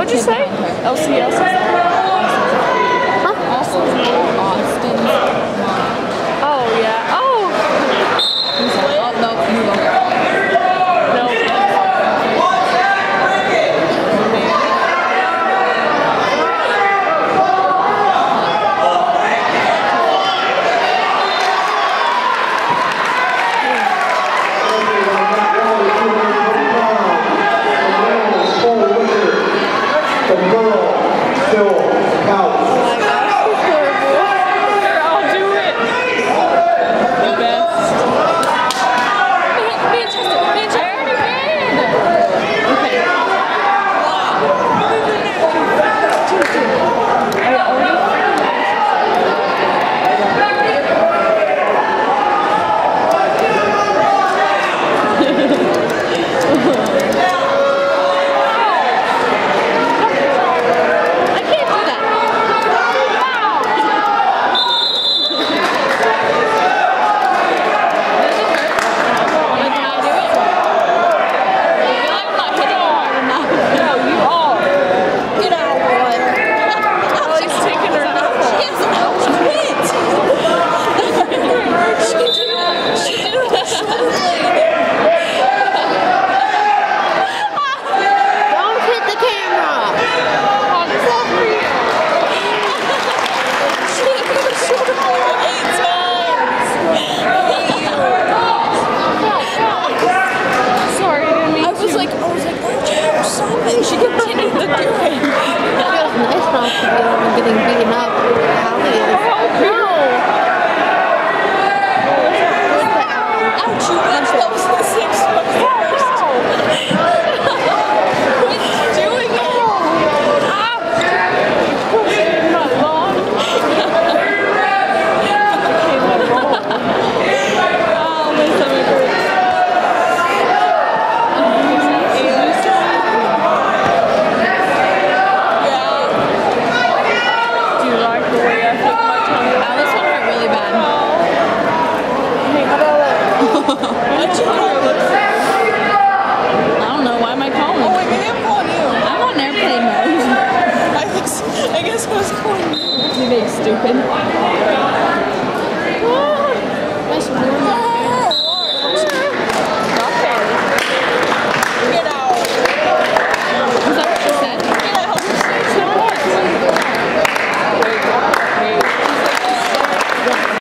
What'd you say? LCS? Huh? getting beaten up. Is. Oh, no! Where's the um, owl? close.